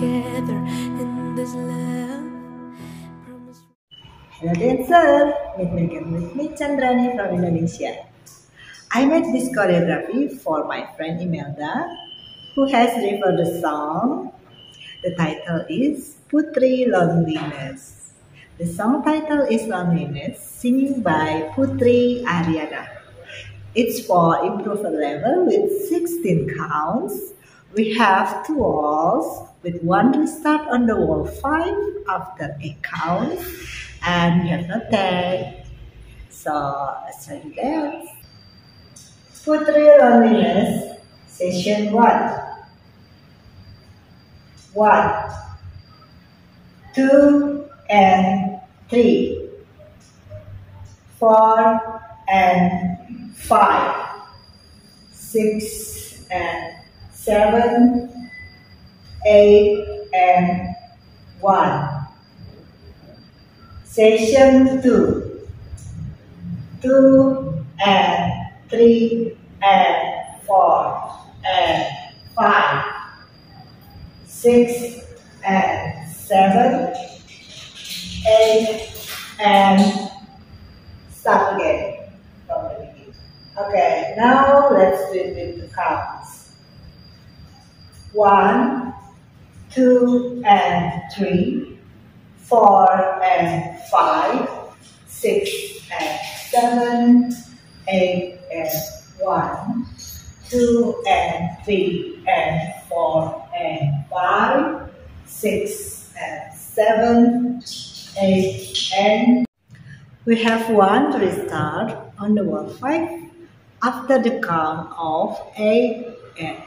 together in this love. Hello dancer, meet me with me Chandrani from Indonesia. I made this choreography for my friend Imelda who has referred the song. The title is Putri Loneliness. The song title is Loneliness, singing by Putri Ariani. It's for improver level with 16 counts. We have two walls with one restart on the wall 5 after 8 counts and we have no tag. So let's try to dance. Putri Loneliness, session 1. 1, 2 and 3, 4 and five, six and seven, eight and one. Session two, two and three and four and five, six and seven, eight and start again. Okay, now let's do it with the counts. One, two, and three, four, and five, six, and seven, eight, and one, two, and three, and four, and five, six, and seven, eight, and we have one to restart on the wall 5 after the count of 8 and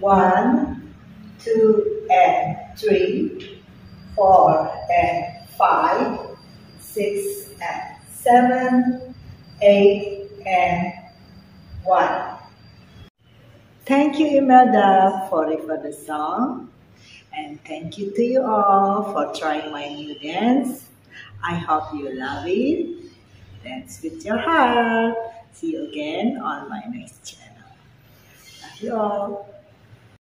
1, 2 and 3, 4 and 5, 6 and 7, 8 and 1. Thank you Imelda for the song and thank you to you all for trying my new dance. I hope you love it. Dance with your heart. See you again on my next channel. Love you all.